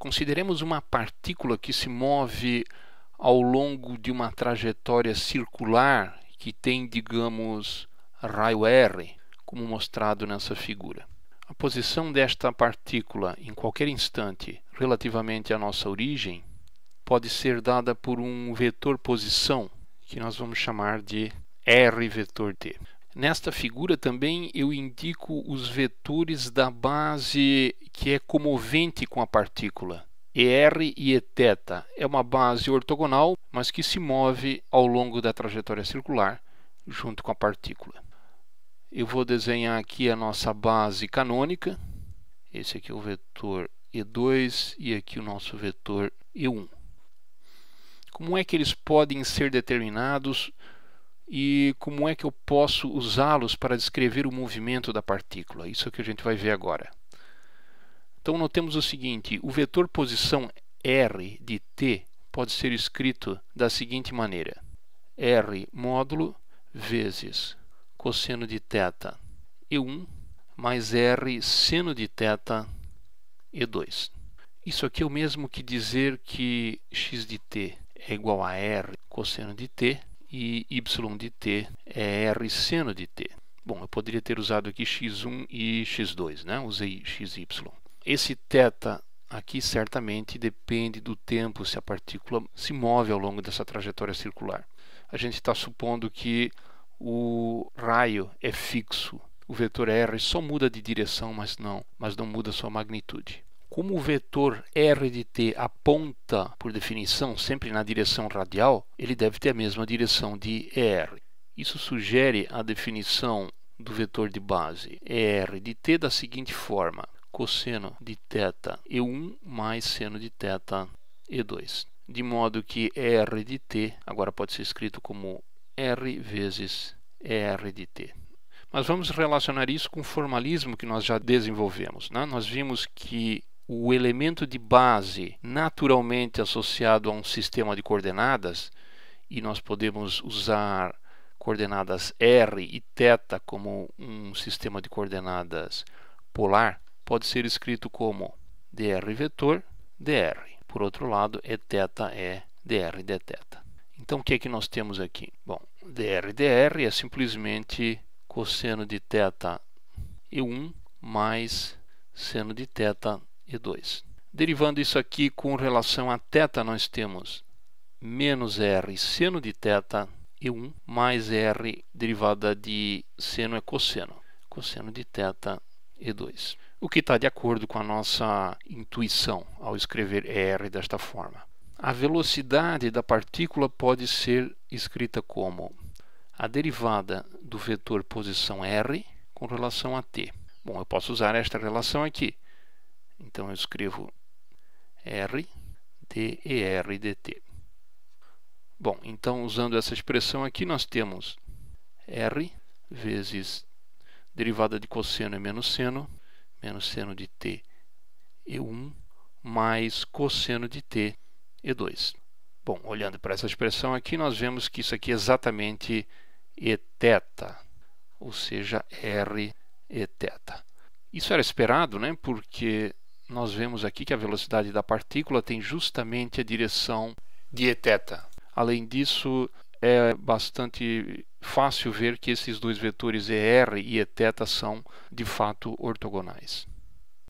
Consideremos uma partícula que se move ao longo de uma trajetória circular que tem, digamos, raio R, como mostrado nessa figura. A posição desta partícula em qualquer instante relativamente à nossa origem pode ser dada por um vetor posição, que nós vamos chamar de R vetor t. Nesta figura também eu indico os vetores da base que é comovente com a partícula. ER e Eθ é uma base ortogonal, mas que se move ao longo da trajetória circular junto com a partícula. Eu vou desenhar aqui a nossa base canônica. Esse aqui é o vetor E2 e aqui o nosso vetor E1. Como é que eles podem ser determinados e como é que eu posso usá-los para descrever o movimento da partícula? Isso é o que a gente vai ver agora. Então notemos o seguinte, o vetor posição R de t pode ser escrito da seguinte maneira. R módulo vezes cosseno de θ E1 mais R seno de θ E2. Isso aqui é o mesmo que dizer que x de t é igual a R cosseno de t e y de t é r seno de t. Bom, eu poderia ter usado aqui x1 e x2, né? usei xy. Esse θ aqui certamente depende do tempo se a partícula se move ao longo dessa trajetória circular. A gente está supondo que o raio é fixo. O vetor r só muda de direção, mas não, mas não muda sua magnitude. Como o vetor r de t aponta, por definição, sempre na direção radial, ele deve ter a mesma direção de ER. Isso sugere a definição do vetor de base ER de t da seguinte forma: cosseno de θ E1 mais seno de θ E2. De modo que R de t agora pode ser escrito como R vezes ER de t. Mas vamos relacionar isso com o formalismo que nós já desenvolvemos. Né? Nós vimos que o elemento de base naturalmente associado a um sistema de coordenadas, e nós podemos usar coordenadas r e θ como um sistema de coordenadas polar, pode ser escrito como dr vetor dr. Por outro lado, eθ é dr dθ. Então, o que é que nós temos aqui? Bom, dr dr é simplesmente cosseno de θ e1 mais seno de θ e2. Derivando isso aqui com relação a θ, nós temos menos r seno de θ e1 mais r derivada de seno é cosseno. Cosseno de θ e2. O que está de acordo com a nossa intuição ao escrever r desta forma. A velocidade da partícula pode ser escrita como a derivada do vetor posição r com relação a t. Bom, eu posso usar esta relação aqui. Então eu escrevo R d dt. Bom, então usando essa expressão aqui nós temos R vezes derivada de cosseno é menos seno, menos seno de t e1 mais cosseno de t e2. Bom, olhando para essa expressão aqui, nós vemos que isso aqui é exatamente eθ, ou seja, r eθ. Isso era esperado, né? porque nós vemos aqui que a velocidade da partícula tem justamente a direção de eθ. Além disso, é bastante fácil ver que esses dois vetores ER e eθ são de fato ortogonais.